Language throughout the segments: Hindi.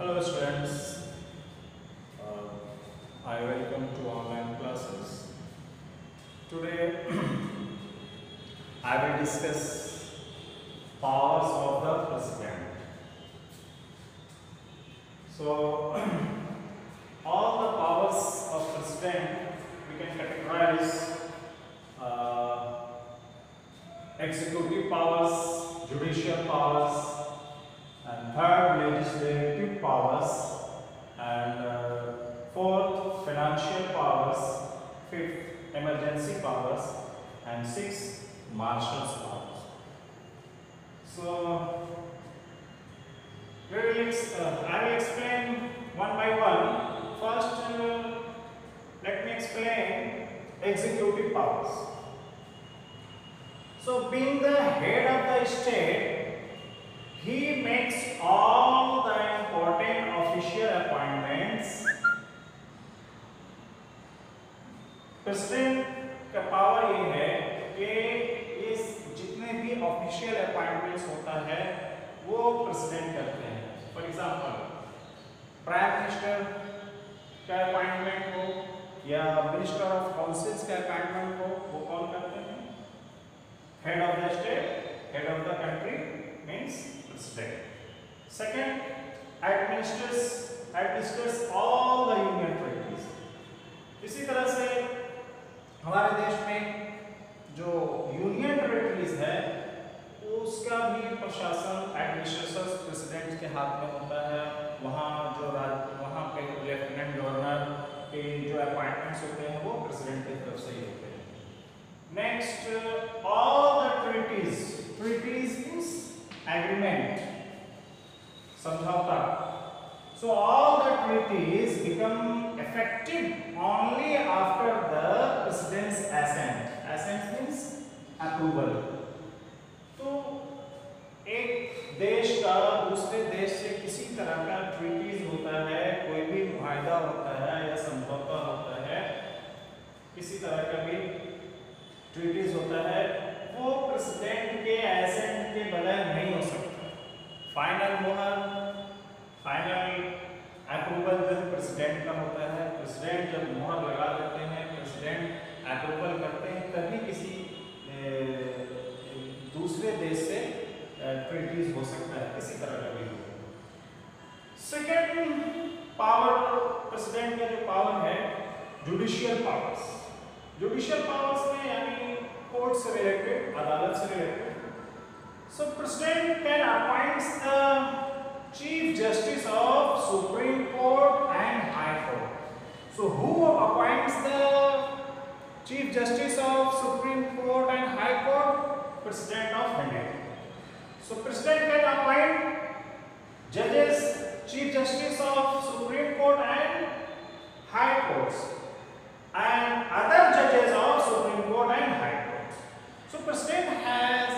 Hello students, uh, I welcome to online classes. Today I will discuss powers of the president. So all the powers of the president we can categorize uh, executive powers, judicial powers, and third legislative powers, and uh, fourth financial powers, fifth emergency powers, and sixth marshal's powers. So we will uh, I will explain one by one. First, uh, let me explain executive powers. So, being the head of the state, he makes all the important official appointments. President का पावर ये है कि इस जितने भी ऑफिशियल अपॉइंटमेंट्स होता है वो प्रेसिडेंट करते हैं फॉर एग्जांपल प्राइम मिनिस्टर का अपॉइंटमेंट हो या मिनिस्टर ऑफ़ काउंसिल्स का अपॉइंटमेंट हो वो कौन करते हैं head of the state, head of the country means president. Second, administers administers all the union territories. इसी तरह से हमारे देश में जो यूनियन टेरिटरीज है उसका भी प्रशासन एडमिनिस्ट्रेशन प्रेसिडेंट के हाथ में होता है वहाँ जो राज वहाँ पे लेफ्टिनेंट गवर्नर के जो अपॉइंटमेंट्स होते हैं वो प्रेसिडेंट की तरफ़ से ही होते हैं uh, all the treaties. Treaties means agreement. Samjhauta. So all the treaties become effective only after the president's assent. Assent means approval. जब मोहर लगा देते हैं, प्रेसिडेंट अप्रूवल करते हैं, तभी किसी दूसरे देश से ट्रीटीज हो सकता है, किसी तरह का भी सेकेंड पावर प्रेसिडेंट का जो पावर है जुडिशियल पावर्स जुडिशियल पावर्स में यानी कोर्ट से रिलेटेड अदालत से related so president can appoints the chief So who appoints the Chief Justice of Supreme Court and High Court? President of India. So President can appoint judges, Chief Justice of Supreme Court and High Courts and other judges of Supreme Court and High Courts. So President has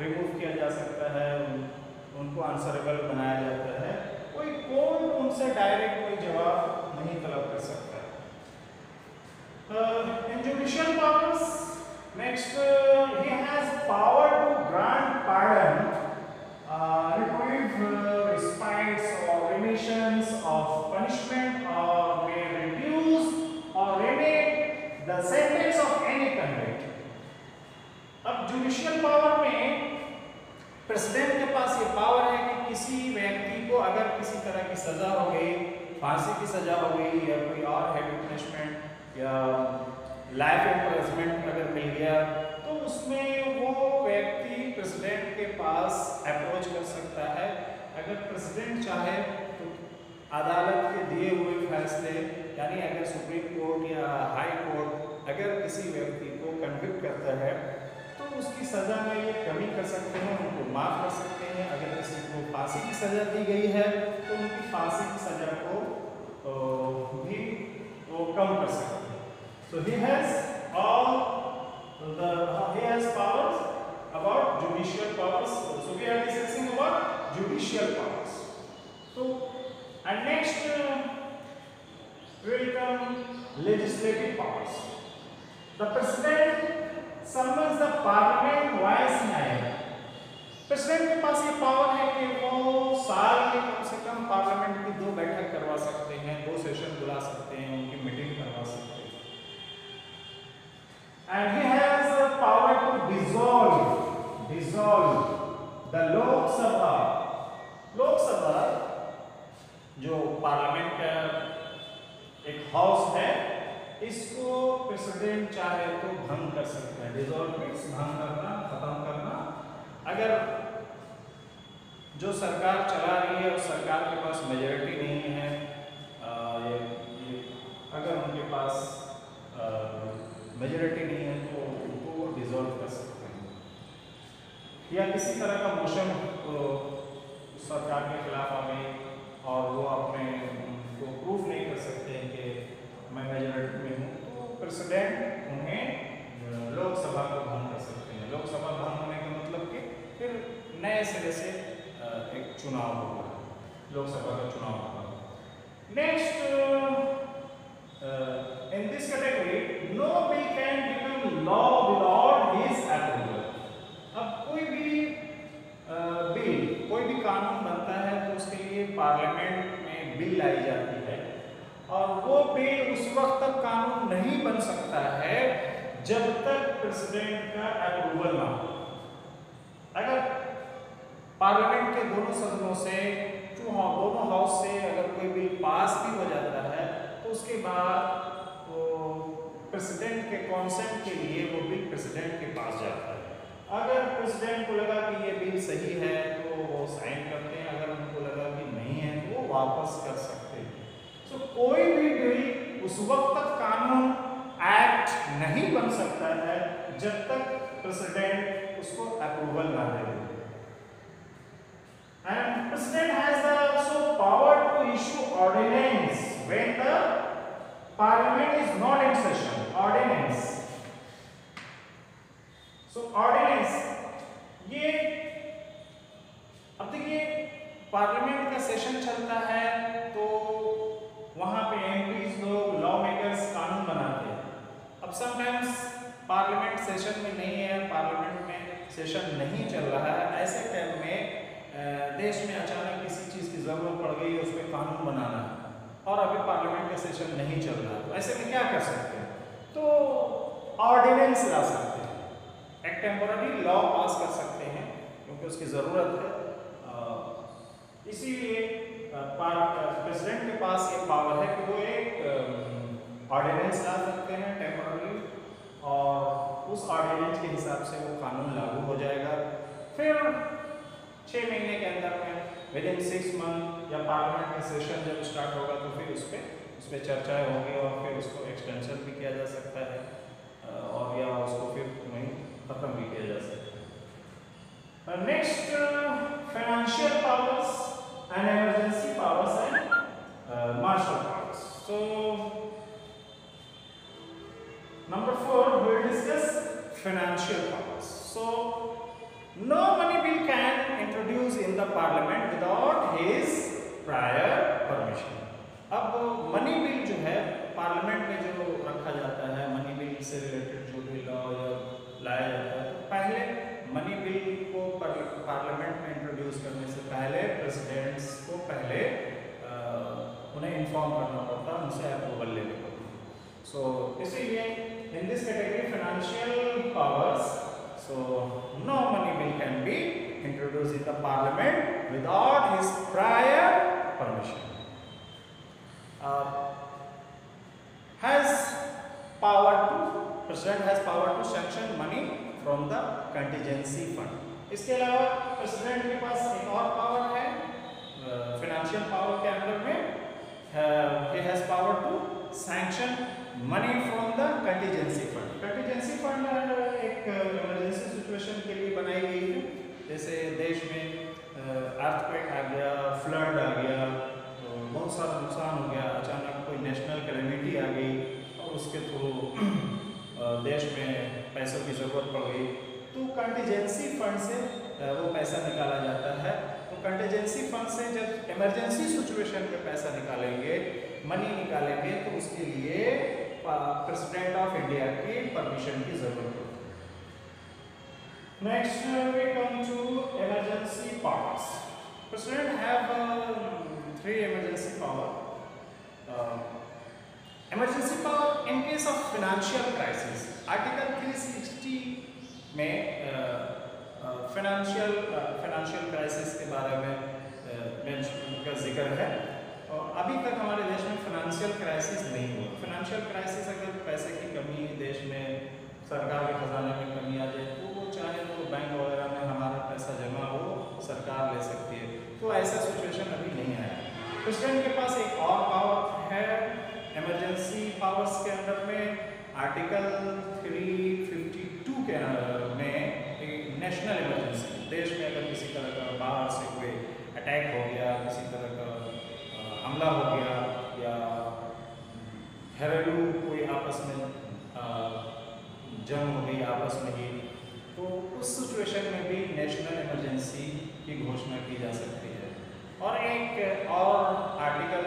remove किया जा सकता है उन, उनको आंसरेबल बनाया जाता है। कोई कोर्ट उनसे डायरेक्ट कोई जवाब नहीं तलब कर सकता in judicial powers next he has power to grant pardon अब जुडिशियल पावर में प्रेसिडेंट के पास ये पावर है कि किसी व्यक्ति को अगर किसी तरह की सजा हो गई, फांसी की सजा हो गई या कोई और हैवी पनिशमेंट या लाइफ इम्प्रेजमेंट अगर मिल गया तो उसमें वो व्यक्ति प्रेसिडेंट के पास अप्रोच कर सकता है। अगर प्रेसिडेंट चाहे तो अदालत के दिए हुए फैसले, यानी अगर सुप्रीम कोर्ट या हाई कोर्ट अगर किसी व्यक्ति को कन्विक्ट करता है तो उसकी सजा में ये कमी कर सकते हैं, उनको माफ़ कर सकते हैं। अगर किसी को फांसी की सजा दी गई है तो उनकी फांसी की सजा को भी वो कम कर सकते हैं। So he has all the he has powers about judicial powers so we are discussing about judicial powers so and next welcome legislative powers the president summons the parliament vice night president के पास ये पावर है कि वो साल के कम से कम पार्लियामेंट की दो बैठक करवा सकते हैं, दो सेशन बुला सकते हैं, उनकी मीटिंग करवा सकते हैं। And he has power to dissolve dissolve the Lok Sabha भंग करना खत्म करना। अगर जो सरकार चला रही है उस सरकार के पास मेजोरिटी नहीं है आ, ये, ये, अगर उनके पास मेजोरिटी नहीं है तो उनको वो डिसॉल्व कर सकते हैं। या किसी तरह का मोशन तो सरकार के खिलाफ आ गई और वो अपने को प्रूफ नहीं कर सकते हैं कि मैं मेजोरिटी में हूँ तो प्रेसिडेंट उन्हें लोकसभा को भंग कर सकते हैं। लोकसभा भंग होने का मतलब कि फिर नए सिरे से एक चुनाव होगा। लोकसभा का चुनाव होगा। Next in this category no bill can become law without his approval. अब कोई भी बिल, कोई भी कानून बनता है तो उसके लिए पार्लियामेंट में बिल लाई जाती है। और वो बिल उस वक्त तक कानून नहीं बन सकता है जब प्रेसिडेंट का अप्रूवल ना हो अगर पार्लियामेंट के दोनों सदनों से दोनों हाउस से अगर कोई बिल पास भी हो जाता है तो उसके बाद वो प्रेसिडेंट के कॉन्सेंट के लिए वो बिल प्रेसिडेंट के पास जाता है। अगर प्रेसिडेंट को लगा कि ये बिल सही है तो वो साइन करते हैं। अगर उनको लगा कि नहीं है तो वो वापस कर सकते हैं। so, कोई भी बिल उस वक्त तक कानून एक्ट नहीं बन सकता है जब तक प्रेसिडेंट उसको अप्रूवल ना दे। And president has also power to issue ordinance when the parliament is not in session ordinance so ordinance ये अब देखिए पार्लियामेंट का सेशन चलता है तो वहाँ पे एमपीज लोग लॉ मेकर्स कानून बनाते हैं। अब समटाइम्स पार्लियामेंट सेशन में नहीं है, पार्लियामेंट में सेशन नहीं चल रहा है। ऐसे टाइम में देश में अचानक किसी चीज़ की ज़रूरत पड़ गई उस पर कानून बनाना और अभी पार्लियामेंट का सेशन नहीं चल रहा तो ऐसे में क्या कर सकते हैं? तो ऑर्डिनेंस ला सकते हैं। एक टेम्पोररी लॉ पास कर सकते हैं, क्योंकि उसकी ज़रूरत है। इसीलिए प्रेसिडेंट के पास ये पावर है कि वो एक ऑर्डिनेंस ला सकते हैं टेम्पोररी और ऑर्डिनेंस के हिसाब से वो कानून लागू हो जाएगा। फिर छः महीने के अंदर में विद इन सिक्स मंथ या पार्लियामेंट का सेशन जब स्टार्ट होगा तो फिर उस पर उस पर चर्चाएँ होंगी और फिर उसको एक्सटेंशन भी किया जा सकता है। और या उसको फिर वहीं ख़त्म भी किया जा सकता है। Next financial powers and emergency powers and martial powers so number four will discuss financial powers so No money bill can introduce in the parliament without his prior permission. अब मनी बिल जो है पार्लियामेंट में जो रखा जाता है मनी बिल से रिलेटेड जो भी लॉ या लाया जाता है तो पहले मनी बिल को पार्लियामेंट में इंट्रोड्यूस करने से पहले प्रेसिडेंट्स को पहले आ, उन्हें इन्फॉर्म करना पड़ता है उनसे अप्रूवल लेने So basically in this category financial powers, so no money bill can be introduced in the parliament without his prior permission. Uh, has power to president has power to sanction money from the contingency fund. iske alawa president ke paas ek aur power hai uh, financial power ke andar mein uh, he has power to money from the contingency fund. Contingency fund uh, एक इमरजेंसी सिचुएशन के लिए बनाई गई है। जैसे देश में अर्थक्वेक आ गया फ्लड आ गया बहुत सारा नुकसान हो गया। अचानक कोई नेशनल कैलेमिटी आ गई और उसके थ्रू देश में पैसों की ज़रूरत पड़ गई। तो कंटीजेंसी फंड से वो पैसा निकाला जाता है। तो कंटीजेंसी फंड से जब इमरजेंसी सिचुएशन में पैसा निकालेंगे मनी निकालेंगे तो उसके लिए प्रेसिडेंट ऑफ़ इंडिया की परमिशन की ज़रूरत होती है। Next we come to emergency powers president have three emergency power emergency power in case of financial crisis article 360 में फाइनेंशियल फाइनेंशियल क्राइसिस के बारे में का ज़िक्र है। अभी तक हमारे देश में फाइनेंशियल क्राइसिस नहीं हुआ। फाइनेंशियल क्राइसिस अगर पैसे की कमी देश में सरकार के खजाने में कमी आ जाए तो वो चाहे तो बैंक वगैरह में हमारा पैसा जमा हो, सरकार ले सकती है। तो ऐसा सिचुएशन अभी नहीं आया। प्रेसिडेंट के पास एक और पावर है इमरजेंसी पावर्स के अंदर में आर्टिकल 352 के में एक नेशनल इमरजेंसी देश में अगर किसी तरह का बाहर से कोई अटैक हो गया, किसी तरह हमला हो गया या घरेलू कोई आपस में जंग हो गई आपस में ही तो उस सिचुएशन में भी नेशनल इमरजेंसी की घोषणा की जा सकती है। और एक और आर्टिकल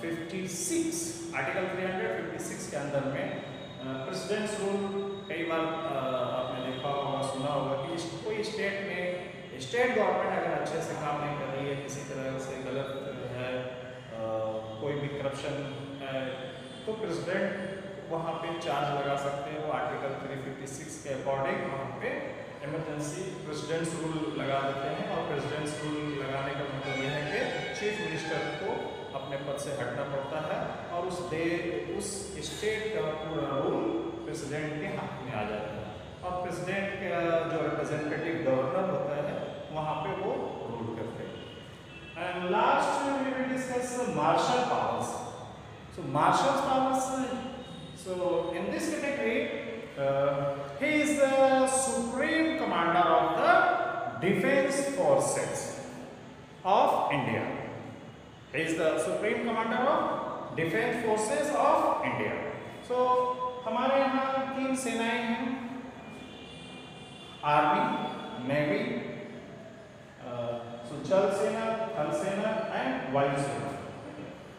356 आर्टिकल 356 के अंदर में प्रेसिडेंट्स रूल कई बार आपने देखा होगा, सुना होगा कि कोई स्टेट में स्टेट गवर्नमेंट अगर अच्छे से काम नहीं कर रही है, किसी तरह से गलत है कोई भी करप्शन है तो प्रेसिडेंट वहाँ पे चार्ज लगा सकते हैं, वो आर्टिकल 356 के अकॉर्डिंग वहाँ पे इमरजेंसी प्रेसिडेंट्स रूल लगा देते हैं और प्रेसिडेंट्स रूल लगाने का मतलब यह है कि चीफ मिनिस्टर को अपने पद से हटना पड़ता है और उस दे, उस स्टेट का पूरा रूल प्रेसिडेंट के हाथ में आ जाता है। और प्रेसिडेंट का जो रिप्रेजेंटेटिव गवर्नर होता है वहाँ पे वो रूल करते हैं। Last we will discuss martial powers so martial powers so in this category he is the supreme commander of the defence forces of India is the supreme commander of defence forces of India so हमारे यहाँ तीन सेनाएँ हैं। आर्मी नेवी जल सेना थल सेना एंड वायु सेना।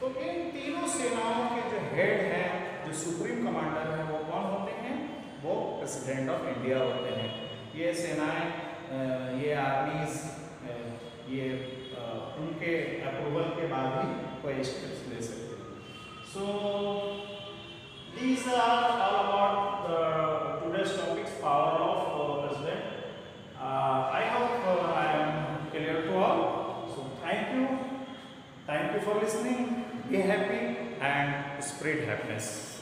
तो इन तीनों सेनाओं के जो हेड हैं जो सुप्रीम कमांडर हैं वो कौन होते हैं? वो प्रेसिडेंट ऑफ़ इंडिया होते हैं। ये सेनाएँ ये आर्मीज ये उनके अप्रूवल के बाद ही कोई स्टेप्स ले सकते हैं। सो these are all about the today's topics power of uh, president. Uh, i uh, clear to all. So thank you. Thank you for listening. Be happy and spread happiness